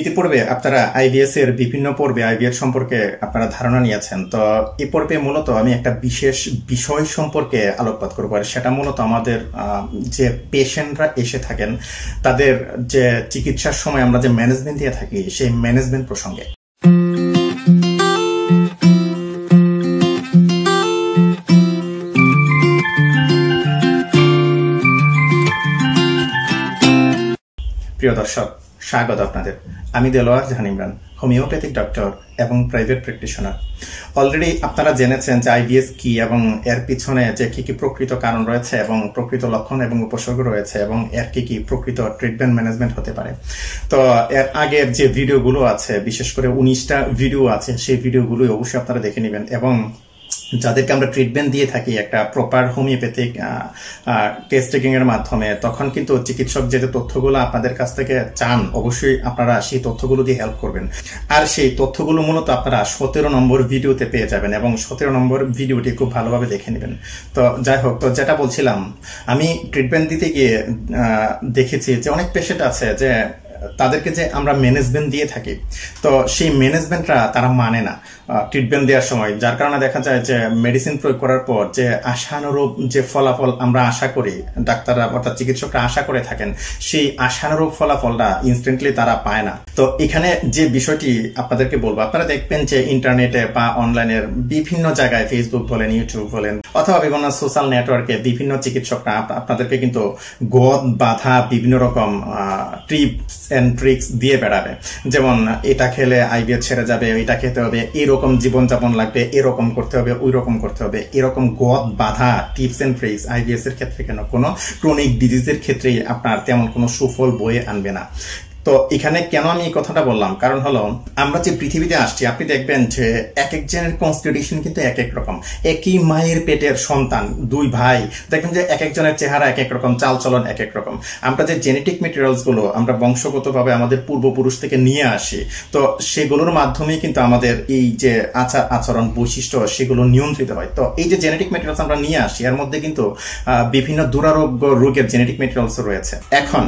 ইতিপূর্বে আপনারা আইবিএস এর বিভিন্ন পর্বে আইবিএস সম্পর্কে আপনারা ধারণা নিয়েছেন। তো এই পর্বে মূলত আমি একটা বিশেষ বিষয় সম্পর্কে আলোকপাত করব, আর সেটা মূলত আমাদের যে পেশেন্টরা এসে থাকেন, তাদের যে চিকিৎসার সময় আমরা যে ম্যানেজমেন্ট দিয়ে থাকি, সেই ম্যানেজমেন্ট প্রসঙ্গে। প্রিয় দর্শক স্বাগত আপনাদের। আমি দেলোয়ার জাহান ইমরান, হোমিওপ্যাথিক ডক্টর এবং প্রাইভেট প্র্যাকটিশনার। অলরেডি আপনারা জেনেছেন যে আইবিএস কি এবং এর পিছনে যে কি কি প্রকৃত কারণ রয়েছে এবং প্রকৃত লক্ষণ এবং উপসর্গ রয়েছে এবং এর কি কি প্রকৃত ট্রিটমেন্ট ম্যানেজমেন্ট হতে পারে। তো এর আগের যে ভিডিওগুলো আছে, বিশেষ করে উনিশটা ভিডিও আছে, সেই ভিডিওগুলোই অবশ্যই আপনারা দেখে নেবেন এবং যাদেরকে আমরা ট্রিটমেন্ট দিয়ে থাকি একটা প্রপার হোমিওপ্যাথিক টেস্ট এর মাধ্যমে, তখন কিন্তু চিকিৎসক যে তথ্যগুলো আপনাদের কাছ থেকে চান, অবশ্যই আপনারা সেই তথ্যগুলো দিয়ে হেল্প করবেন। আর সেই তথ্যগুলো মূলত আপনারা সতেরো নম্বর ভিডিওতে পেয়ে যাবেন এবং সতেরো নম্বর ভিডিওটি খুব ভালোভাবে দেখে নেবেন। তো যাই হোক, তো যেটা বলছিলাম, আমি ট্রিটমেন্ট দিতে গিয়ে দেখেছি যে অনেক পেশেন্ট আছে যে তাদেরকে যে আমরা ম্যানেজমেন্ট দিয়ে থাকি, তো সেই ম্যানেজমেন্টরা তারা মানে না। ট্রিটমেন্ট দেওয়ার সময়, যার কারণে দেখা যায় যে মেডিসিন প্রয়োগ করার পর যে আশানুরূপ যে ফলাফল আমরা আশা করি, ডাক্তাররা অর্থাৎ চিকিৎসকরা আশা করে থাকেন, সেই আশানুরূপ ফলাফলটা ইনস্ট্যান্টলি তারা পায় না। তো এখানে যে বিষয়টি আপনাদেরকে বলব, আপনারা দেখবেন যে ইন্টারনেটে বা অনলাইনের বিভিন্ন জায়গায় ফেসবুক বলেন ইউটিউব বলেন, অথবা বিভিন্ন সোশ্যাল নেটওয়ার্কে বিভিন্ন চিকিৎসকরা আপনাদেরকে কিন্তু গদ, বাধা, বিভিন্ন রকম ট্রিপস এন্ড ট্রিক্স দিয়ে বেড়াবে। যেমন, এটা খেলে আইবিএস ছেড়ে যাবে, এটা খেতে হবে, এরকম জীবনযাপন লাগবে, এরকম করতে হবে ওই রকম করতে হবে। এরকম গদ, বাধা টিপস অ্যান্ড ট্রিক্স আইবিএস এর ক্ষেত্রে কেন? কোনো ক্রনিক ডিজিজের ক্ষেত্রেই আপনার তেমন কোনো সুফল বয়ে আনবে না। তো এখানে কেন আমি এই কথাটা বললাম? কারণ হলো, আমরা যে পৃথিবীতে আসছি, আপনি দেখবেন যে এক একজনের কনস্টিটিউশন কিন্তু এক এক রকম। একই মায়ের পেটের সন্তান, দুই ভাই, দেখবেন যে এক একজনের চেহারা এক এক রকম, চালচলন এক এক রকম। আমরা যে জেনেটিক মেটেরিয়ালসগুলো আমরা বংশগতভাবে আমাদের পূর্বপুরুষ থেকে নিয়ে আসি, তো সেগুলোর মাধ্যমেই কিন্তু আমাদের এই যে আচার, আচরণ বৈশিষ্ট্য সেগুলো নিয়ন্ত্রিত হয়। তো এই যে জেনেটিক মেটেরিয়ালস আমরা নিয়ে আসি, এর মধ্যে কিন্তু বিভিন্ন দুরারোগ্য রোগের জেনেটিক মেটেরিয়ালস রয়েছে। এখন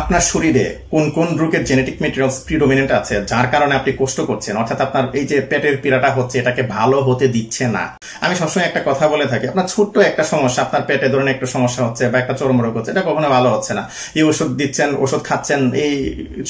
আপনার শরীরে কোন কোন রোগের জেনেটিক মেটেরিয়ালস প্রিডোমিনেন্ট আছে, যার কারণে আপনি কষ্ট করছেন, অর্থাৎ আপনার এই যে পেটের পীড়াটা হচ্ছে, এটাকে ভালো হতে দিচ্ছে না। আমি সবসময় একটা কথা বলে থাকি, আপনার ছোট্ট একটা সমস্যা, আপনার পেটে ধরুন একটা সমস্যা হচ্ছে বা একটা চরম রোগ হচ্ছে, এটা কখনো ভালো হচ্ছে না। এই ওষুধ দিচ্ছেন, ওষুধ খাচ্ছেন, এই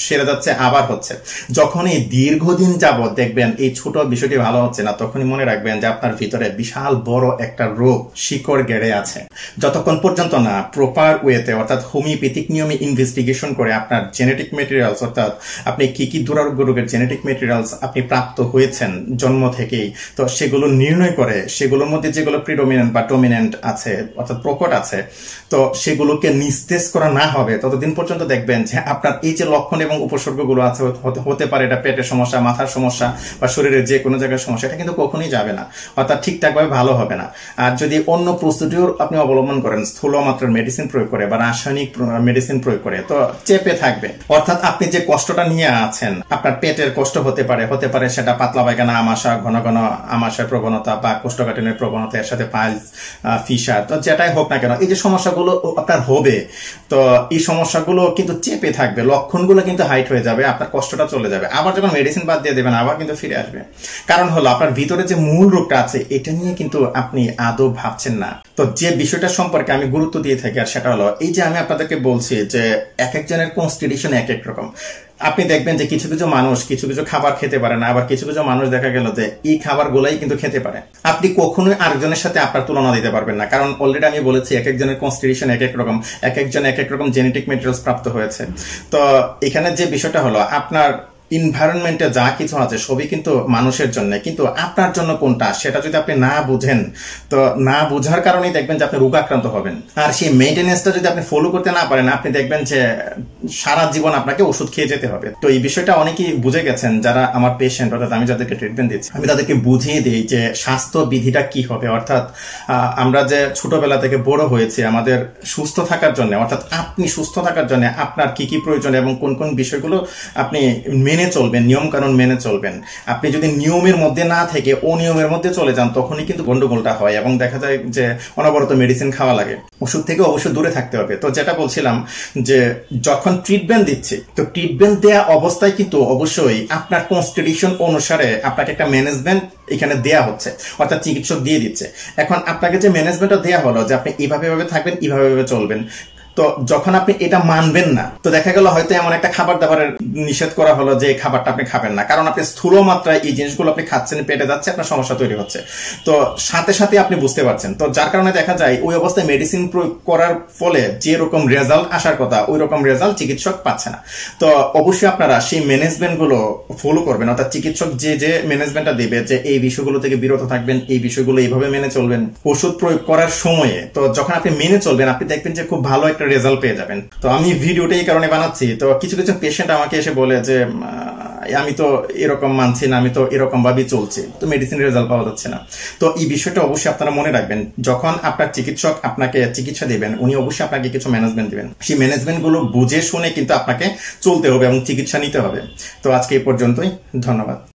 সেরে যাচ্ছে, আবার হচ্ছে। যখন এই দীর্ঘদিন যাবৎ দেখবেন এই ছোট বিষয়টি ভালো হচ্ছে না, তখনই মনে রাখবেন যে আপনার ভিতরে বিশাল বড় একটা রোগ শিকড় গেড়ে আছে। যতক্ষণ পর্যন্ত না প্রপার ওয়েতে অর্থাৎ হোমিওপ্যাথিক নিয়মে ইনভেস্টিগেশন বিশ্লেষণ করে আপনার জেনেটিক মেটেরিয়ালস অর্থাৎ আপনি কি কি দুরারোগ্য রোগের জেনেটিক মেটেরিয়ালস আপনি প্রাপ্ত হয়েছেন জন্ম থেকেই, তো সেগুলো নির্ণয় করে, সেগুলোর মধ্যে যেগুলো প্রিডোমিনেন্ট বা ডোমিনেন্ট আছে, অর্থাৎ প্রকট আছে, তো সেগুলোকে নিস্তেজ করা না হবে। ততদিন পর্যন্ত দেখবেন যে আপনার এই যে লক্ষণ এবং উপসর্গগুলো আছে, হতে পারে এটা পেটের সমস্যা, মাথার সমস্যা বা শরীরের যে কোনো জায়গায় সমস্যা, এটা কিন্তু কখনোই যাবে না। অর্থাৎ ঠিকঠাকভাবে ভালো হবে না। আর যদি অন্য প্রস্তুতিও আপনি অবলম্বন করেন স্থূল মাত্রার মেডিসিন প্রয়োগ করে বা রাসায়নিক মেডিসিন প্রয়োগ করে, তো চেপে থাকবে। অর্থাৎ আপনি যে কষ্টটা নিয়ে আছেন, আপনার পেটের কষ্ট হতে পারে হতে পারে সেটা পাতলা পায়খানা আমাশা ঘন ঘন আমাশার প্রবণতা বা কোষ্ঠকাঠিনের প্রবণতা, এর সাথে পাইলস ফিসার তো যেটাই হোক না কেন, এই যে সমস্যাগুলো আপনার হবে, তো এই সমস্যাগুলো কিন্তু চেপে থাকবে, লক্ষণগুলো কিন্তু হাইট হয়ে যাবে, আপনার কষ্টটা চলে যাবে। আবার যখন মেডিসিন বাদ দিয়ে দেবেন, আবার কিন্তু ফিরে আসবে। কারণ হলো, আপনার ভিতরে যে মূল রোগটা আছে, এটা নিয়ে কিন্তু আপনি আদৌ ভাবছেন না। তো যে বিষয়টা সম্পর্কে আমি গুরুত্ব দিয়ে থাকি আর সেটা হলো, এই যে আমি আপনাদেরকে বলছি যে এক একজনের কনস্টিটিউশন এক এক রকম। আপনি দেখবেন যে কিছু কিছু মানুষ কিছু কিছু খাবার খেতে পারে না, আবার কিছু কিছু মানুষ দেখা গেল যে এই খাবার গুলাই কিন্তু খেতে পারে। আপনি কখনোই আরেকজনের সাথে আপনার তুলনা দিতে পারবেন না, কারণ অলরেডি আমি বলেছি এক একজনের কনস্টিটিউশন এক এক রকম, এক একজন এক এক রকম জেনেটিক মেটেরিয়ালস প্রাপ্ত হয়েছে। তো এখানে যে বিষয়টা হলো, আপনার ইনভায়রনমেন্টে যা কিছু আছে, সবই কিন্তু মানুষের জন্য। কিন্তু আপনার জন্য কোনটা? সেটা যদি আপনি না বুঝেন, তো না বুঝার কারণেই দেখবেন যে আপনি রোগাক্রান্ত হবেন। আর সেই মেনটেনেন্সটা যদি আপনি ফলো করতে না পারেন, আপনি দেখবেন যে সারা জীবন আপনাকে ওষুধ খেয়ে যেতে হবে। তো এই বিষয়টা অনেকেই বুঝে গেছেন, যারা আমার পেশেন্ট অর্থাৎ আমি যাদেরকে ট্রিটমেন্ট দিচ্ছি, আমি তাদেরকে বুঝিয়ে দিই যে স্বাস্থ্য বিধিটা কি হবে। অর্থাৎ আমরা যে ছোটবেলা থেকে বড় হয়েছি, আমাদের সুস্থ থাকার জন্য, অর্থাৎ আপনি সুস্থ থাকার জন্য আপনার কি কি প্রয়োজন এবং কোন কোন বিষয়গুলো আপনি মেনে মেনে চলবেন নিয়ম কানুন মেনে চলবেন। আপনি যদি নিয়মের মধ্যে না থেকে অনিয়মের মধ্যে চলে যান, তখনই কিন্তু গন্ডগোলটা হয় এবং দেখা যায় যে অনবরত মেডিসিন খাওয়া লাগে। ওষুধ থেকে অবশ্যই দূরে থাকতে হবে। তো যেটা বলছিলাম যে যখন ট্রিটমেন্ট দিচ্ছি, তো ট্রিটমেন্ট দেওয়া অবস্থায় কিন্তু অবশ্যই আপনার কনস্টিটিউশন অনুসারে আপনাকে একটা ম্যানেজমেন্ট এখানে দেয়া হচ্ছে, অর্থাৎ চিকিৎসক দিয়ে দিচ্ছে। এখন আপনাকে যে ম্যানেজমেন্টটা দেওয়া হলো, যে আপনি এইভাবে ভাবে থাকবেন এইভাবে ভাবে চলবেন তো যখন আপনি এটা মানবেন না, তো দেখা গেল হয়তো এমন একটা খাবার দাবারের নিষেধ করা হলো যে খাবারটা আপনি খাবেন না। কারণ আপনি স্থূল মাত্রায় এই জিনিসগুলো আপনি খাচ্ছেন, পেটে যাচ্ছে, আপনার সমস্যা তৈরি হচ্ছে। তো সাথে সাথে আপনি বুঝতে পারছেন। তো যার কারণে দেখা যায়, ওই অবস্থায় মেডিসিন প্রয়োগ করার ফলে যে রকম রেজাল্ট আসার কথা, ওই রকম রেজাল্ট চিকিৎসক পাচ্ছে না। তো অবশ্যই আপনারা সেই ম্যানেজমেন্টগুলো ফলো করবেন। অর্থাৎ চিকিৎসক যে যে ম্যানেজমেন্টটা দেবে, যে এই বিষয়গুলো থেকে বিরত থাকবেন, এই বিষয়গুলো এইভাবে মেনে চলবেন। ওষুধ প্রয়োগ করার সময়ে, তো যখন আপনি মেনে চলবেন, আপনি দেখবেন যে খুব ভালো একটা রেজাল্ট পেয়ে যাবেন। তো আমি ভিডিওটা এই কারণে বানাচ্ছি। তো কিছু কিছু পেশেন্ট আমাকে এসে বলে যে আমি তো এরকম মানছি না, আমি তো এরকম ভাবেই চলছি। তো মেডিসিন রেজাল্ট পাওয়া যাচ্ছে না। তো এই বিষয়টা অবশ্যই আপনারা মনে রাখবেন। যখন আপনার চিকিৎসক আপনাকে চিকিৎসা দিবেন, উনি অবশ্যই আপনাকে কিছু ম্যানেজমেন্ট দিবেন। সেই ম্যানেজমেন্টগুলো বুঝে শুনে কিন্তু আপনাকে চলতে হবে এবং চিকিৎসা নিতে হবে। তো আজকে এই পর্যন্তই। ধন্যবাদ।